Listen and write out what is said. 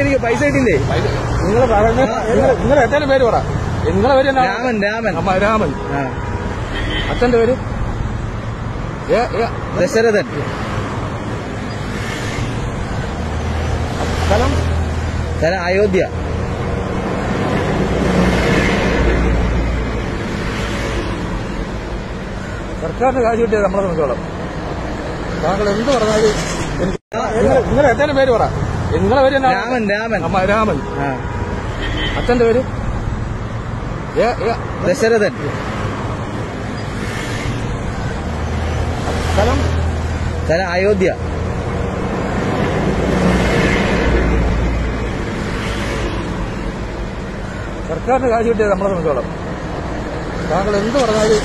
എനിക്ക് പൈസ കിട്ടില്ലേ നിങ്ങൾ നിങ്ങൾ എത്തേലും പേര് പറ. നിങ്ങളെ പേര് എന്നാ? രാമൻ രാമൻ. അമ്മ രാമൻ. ആ. അച്ഛന്റെ പേര്? ദശരഥൻ. സ്ഥലം? സ്ഥലം അയോധ്യ. സർക്കാരിന്റെ കാശ് കിട്ടിയത് നമ്മളെ സംബന്ധിച്ചോളം. താങ്കൾ എന്ത് പറഞ്ഞാലും നിങ്ങൾ- എത്തേന്റെ പേര് പറ. നിങ്ങളെ പേര്? രാമൻ രാമൻ. രാമൻ. അച്ഛന്റെ പേര്? ദശരഥൻ. സ്ഥലം? സ്ഥലം അയോധ്യ. സർക്കാരിന് കാശ് കിട്ടിയത് നമ്മളെ സംബന്ധിച്ചോളം. താങ്കൾ എന്ത് പറഞ്ഞാലും